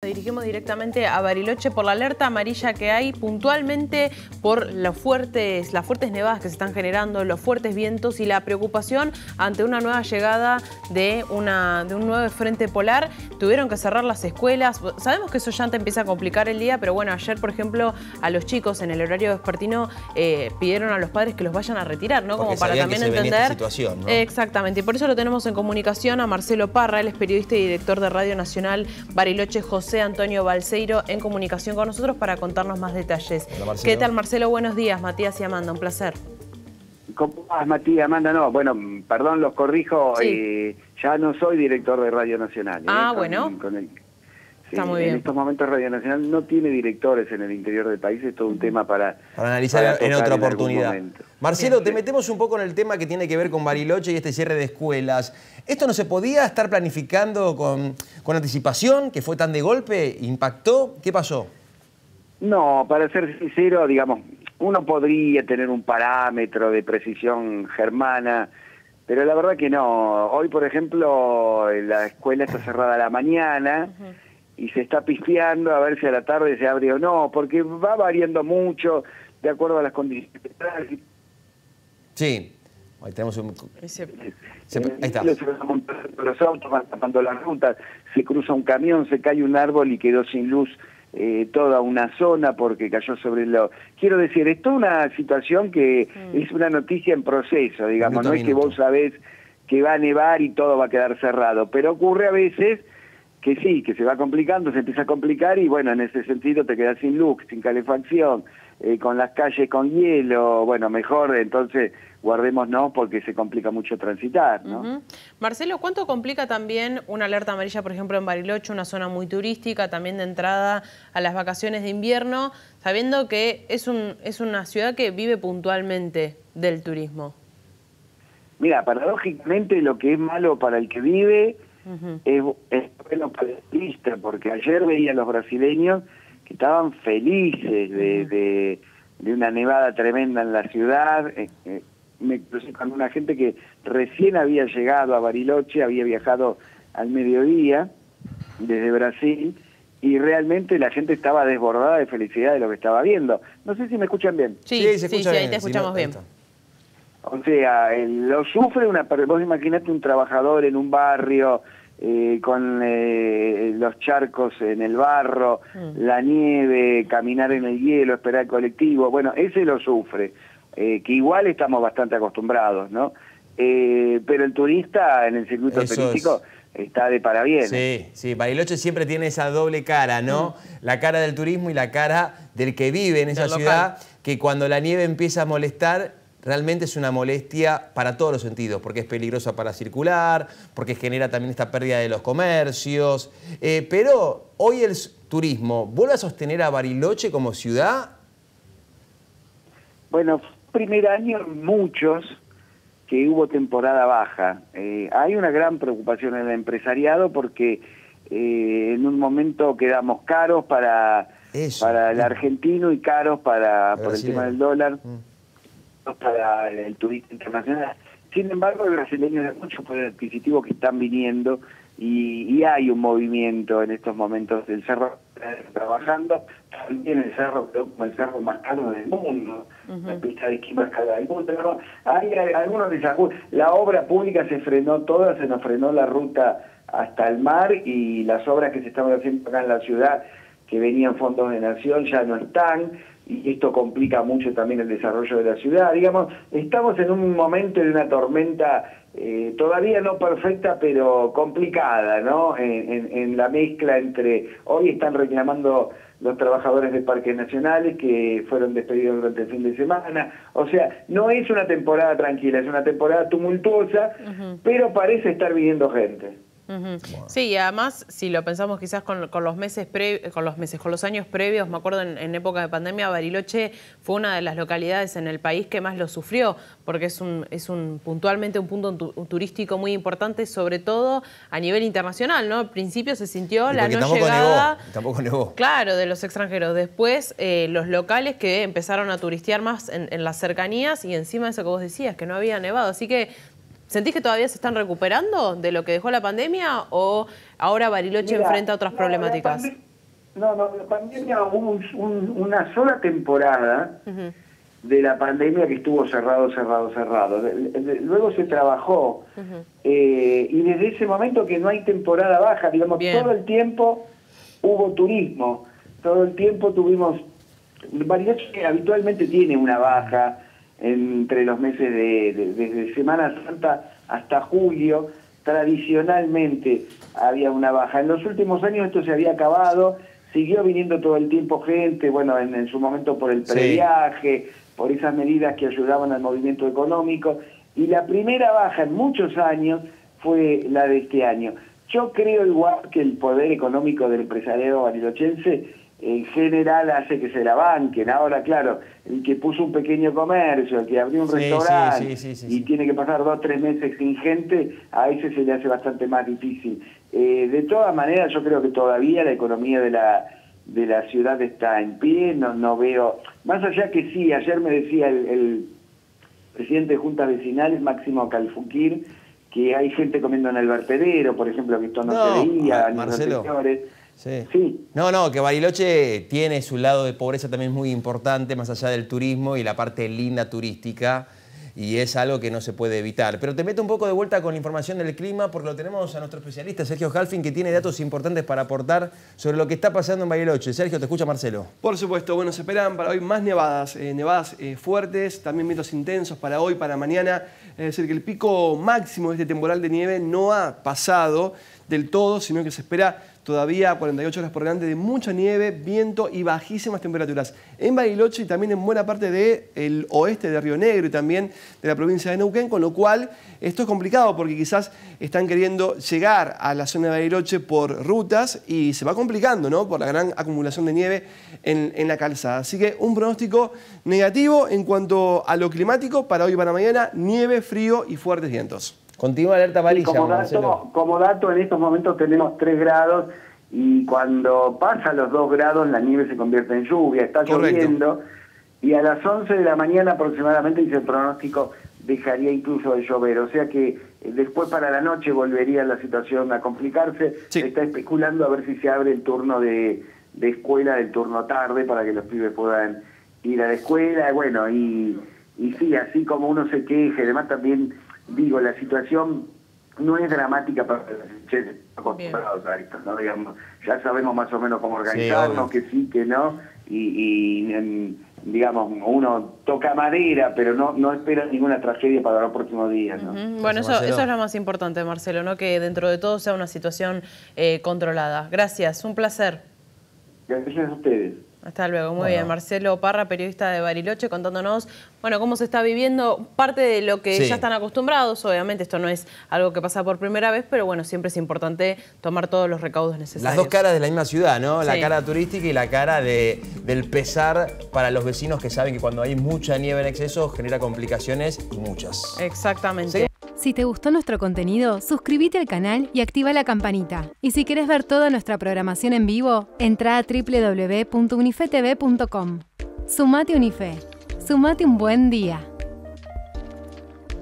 Dirigimos directamente a Bariloche por la alerta amarilla que hay puntualmente por los fuertes, las fuertes nevadas que se están generando, los fuertes vientos y la preocupación ante una nueva llegada de, una, de un nuevo frente polar. Tuvieron que cerrar las escuelas. Sabemos que eso ya te empieza a complicar el día, pero bueno, ayer, por ejemplo, a los chicos en el horario vespertino eh, pidieron a los padres que los vayan a retirar, ¿no? Como para también entender. situación, Exactamente. Y por eso lo tenemos en comunicación a Marcelo Parra, él es periodista y director de Radio Nacional Bariloche José. José Antonio Balseiro en comunicación con nosotros para contarnos más detalles. ¿Qué tal, Marcelo? Buenos días, Matías y Amanda, un placer. ¿Cómo vas, Matías? Amanda, no, bueno, perdón, los corrijo, eh, ya no soy director de Radio Nacional. ¿eh? Ah, bueno. Está muy bien. En estos momentos Radio Nacional no tiene directores en el interior del país, es todo un tema para... Para analizar en otra oportunidad. Marcelo, te metemos un poco en el tema que tiene que ver con Bariloche y este cierre de escuelas. ¿Esto no se podía estar planificando con, con anticipación, que fue tan de golpe? ¿Impactó? ¿Qué pasó? No, para ser sincero, digamos, uno podría tener un parámetro de precisión germana, pero la verdad que no. Hoy, por ejemplo, la escuela está cerrada a la mañana y se está pisteando a ver si a la tarde se abre o no, porque va variando mucho de acuerdo a las condiciones. Sí, ahí tenemos un... ahí está. Los autos van tapando las rutas, se cruza un camión, se cae un árbol y quedó sin luz eh, toda una zona porque cayó sobre lo... Quiero decir, es toda una situación que mm. es una noticia en proceso, digamos, no es que vos sabés que va a nevar y todo va a quedar cerrado, pero ocurre a veces que sí, que se va complicando, se empieza a complicar y bueno, en ese sentido te quedas sin luz, sin calefacción, eh, con las calles con hielo, bueno, mejor entonces guardémonos porque se complica mucho transitar, ¿no? Marcelo, ¿cuánto complica también una alerta amarilla, por ejemplo, en Bariloche, una zona muy turística, también de entrada a las vacaciones de invierno, sabiendo que es, un, es una ciudad que vive puntualmente del turismo? Mira, paradójicamente lo que es malo para el que vive es, bueno para el turista, porque ayer veía a los brasileños que estaban felices de, de, una nevada tremenda en la ciudad. Eh, eh, me crucé con una gente que recién había llegado a Bariloche, había viajado al mediodía desde Brasil y realmente la gente estaba desbordada de felicidad de lo que estaba viendo. No sé si me escuchan bien. Sí, sí, se sí, ahí te escuchamos bien. O sea, lo sufre una... Vos imaginate un trabajador en un barrio eh, con eh, los charcos en el barro, mm. la nieve, caminar en el hielo, esperar el colectivo, bueno, ese lo sufre, eh, que igual estamos bastante acostumbrados, ¿no? pero el turista en el circuito turístico está de para bien. Sí, sí, Bariloche siempre tiene esa doble cara, ¿no? Mm. La cara del turismo y la cara del que vive en esa ciudad, que cuando la nieve empieza a molestar, realmente es una molestia para todos los sentidos, porque es peligrosa para circular, porque genera también esta pérdida de los comercios. Eh, pero hoy el turismo, ¿vuelve a sostener a Bariloche como ciudad? Bueno, primer año muchos que hubo temporada baja. Eh, hay una gran preocupación en el empresariado porque eh, en un momento quedamos caros para, para el argentino y caros para, por el tema del dólar. Mm para el turista internacional. Sin embargo, el brasileño de mucho poder adquisitivo que están viniendo y, hay un movimiento en estos momentos del cerro trabajando, también el cerro como el cerro más caro del mundo, la pista de esquí más cara del mundo. Hay, algunos desajustes. La obra pública se frenó toda, se nos frenó la ruta hasta el mar y las obras que se estaban haciendo acá en la ciudad que venían fondos de nación ya no están y esto complica mucho también el desarrollo de la ciudad. Digamos, estamos en un momento de una tormenta eh, todavía no perfecta, pero complicada, ¿no? En, la mezcla entre, hoy están reclamando los trabajadores de parques nacionales que fueron despedidos durante el fin de semana. O sea, no es una temporada tranquila, es una temporada tumultuosa, pero parece estar viniendo gente. Sí, y además, si lo pensamos quizás con, los meses con los meses, con los años previos, me acuerdo en, época de pandemia, Bariloche fue una de las localidades en el país que más lo sufrió, porque es un, es un puntualmente un punto turístico muy importante, sobre todo a nivel internacional, ¿no? Al principio se sintió la no tampoco llegada. Tampoco nevó. Claro, de los extranjeros. Después, eh, los locales que empezaron a turistear más en, en las cercanías y encima de eso que vos decías, que no había nevado. Así que ¿Sentís que todavía se están recuperando de lo que dejó la pandemia o ahora Bariloche enfrenta otras problemáticas? No, no, la pandemia hubo una sola temporada de la pandemia que estuvo cerrado, cerrado, cerrado. luego se trabajó eh, y desde ese momento que no hay temporada baja, digamos, todo el tiempo hubo turismo, todo el tiempo tuvimos... Bariloche que habitualmente tiene una baja entre los meses de, desde Semana Santa hasta julio, tradicionalmente había una baja. En los últimos años esto se había acabado, siguió viniendo todo el tiempo gente, bueno, en, su momento por el previaje, por esas medidas que ayudaban al movimiento económico, y la primera baja en muchos años fue la de este año. Yo creo igual que el poder económico del empresariado barilochense en general hace que se la banquen. Ahora, claro, el que puso un pequeño comercio, el que abrió un restaurante y tiene que pasar dos o tres meses sin gente, a ese se le hace bastante más difícil. Eh, de todas maneras, yo creo que todavía la economía de la de la ciudad está en pie, no, no veo, más allá que sí, ayer me decía el, presidente de juntas vecinales, Máximo Calfuquir, que hay gente comiendo en el vertedero, por ejemplo, que esto no, se veía, Marcelo. Sí. No, no, que Bariloche tiene su lado de pobreza también muy importante, más allá del turismo y la parte linda turística, y es algo que no se puede evitar. Pero te meto un poco de vuelta con la información del clima, porque lo tenemos a nuestro especialista, Sergio Halfin, que tiene datos importantes para aportar sobre lo que está pasando en Bariloche. Sergio, te escucha Marcelo. Por supuesto, bueno, se esperan para hoy más nevadas, eh, nevadas eh, fuertes, también vientos intensos para hoy, para mañana. Es decir, que el pico máximo de este temporal de nieve no ha pasado del todo, sino que se espera todavía 48 horas por delante de mucha nieve, viento y bajísimas temperaturas. En Bariloche y también en buena parte del oeste de Río Negro y también de la provincia de Neuquén, con lo cual esto es complicado porque quizás están queriendo llegar a la zona de Bariloche por rutas y se va complicando, ¿no? Por la gran acumulación de nieve en, en la calzada. Así que un pronóstico negativo en cuanto a lo climático para hoy y para mañana, nieve, frío y fuertes vientos. Continúa alerta amarilla. como, dato, como dato, en estos momentos tenemos 3 grados y cuando pasa los 2 grados la nieve se convierte en lluvia, está lloviendo y a las 11 de la mañana aproximadamente, dice el pronóstico, dejaría incluso de llover. O sea que eh, después para la noche volvería la situación a complicarse. Se está especulando a ver si se abre el turno de, de escuela, del turno tarde, para que los pibes puedan ir a la escuela. Bueno, y, y sí, así como uno se queje, además también digo, la situación no es dramática para los acostumbrados a esto, ¿no? Digamos, ya sabemos más o menos cómo organizarnos, que sí, que no, y, digamos, uno toca madera, pero no, no espera ninguna tragedia para los próximos días, ¿no? Bueno, eso, eso es lo más importante, Marcelo, ¿no? Que dentro de todo sea una situación eh, controlada. Gracias, un placer. Gracias a ustedes. Hasta luego, muy bien. Marcelo Parra, periodista de Bariloche, contándonos, bueno, cómo se está viviendo parte de lo que ya están acostumbrados. Obviamente esto no es algo que pasa por primera vez, pero bueno, siempre es importante tomar todos los recaudos necesarios. Las dos caras de la misma ciudad, ¿no? La cara turística y la cara de, del pesar para los vecinos que saben que cuando hay mucha nieve en exceso genera complicaciones y muchas. Exactamente. Si te gustó nuestro contenido, suscríbete al canal y activa la campanita. Y si quieres ver toda nuestra programación en vivo, entra a www.unifetv.com. Sumate Unife. Sumate un buen día.